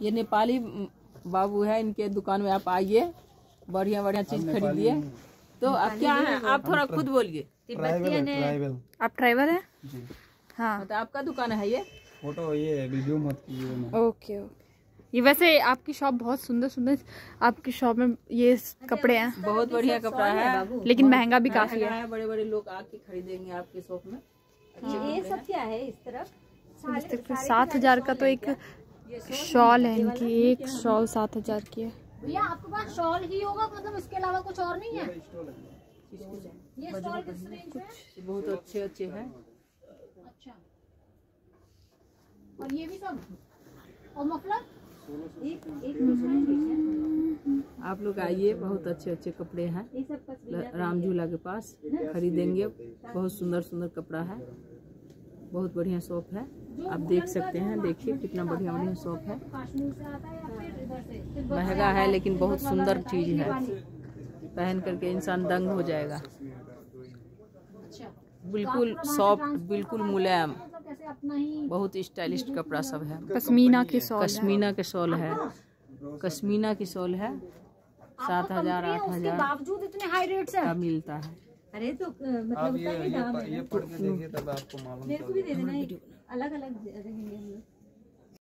ये नेपाली बाबू है इनके दुकान में आप आइए बढ़िया बढ़िया चीज़ खरीदिए। तो आप क्या है आप थोड़ा खुद बोलिए। है आप ड्राइवर है? जी। हाँ। मतलब आपका दुकान है ये? फ़ोटो ये वीडियो मत कीजिए ओके ओके। ये वैसे आपकी शॉप बहुत सुंदर सुंदर आपकी शॉप में ये कपड़े हैं। बहुत बढ़िया कपड़ा है लेकिन महँगा भी काफ़ी है। है बड़े बड़े लोग आके खरीदेंगे आपके शॉप में। ये सब क्या है इस तरफ़? सात हज़ार का तो एक शॉल है इनकी एक शॉल सात हज़ार की है। भैया आपके पास शॉल ही होगा मतलब इसके अलावा कुछ और नहीं है? ये स्टॉल किस रेंज में? बहुत अच्छे अच्छे हैं। अच्छा। और ये भी सब? और मफलर? एक एक आप लोग आइए बहुत अच्छे अच्छे कपड़े हैं। राम झूला के पास खरीदेंगे। बहुत सुंदर सुंदर कपड़ा है। बहुत बढ़िया शॉप है। आप देख सकते हैं देखिए कितना बढ़िया बढ़िया शॉप है। कश्मीर से आता है या फिर इधर से फिर महँगा है लेकिन बहुत सुंदर चीज़ है। पहन करके इंसान दंग हो जाएगा। अच्छा बिल्कुल सॉफ्ट बिल्कुल मुलायम। बहुत स्टाइलिश कपड़ा सब है। पश्मीना की शॉल है। कश्मीना के शॉल है। कश्मीना की शॉल है। सात हज़ार आठ हज़ार। बावजूद इतने हाई रेट्स का मिलता है। अरे तो मतलब ये ये, ये पढ़ के देखिए तब आपको मालूम मेरे को भी दे देना अलग अलग रहेंगे हम लोग।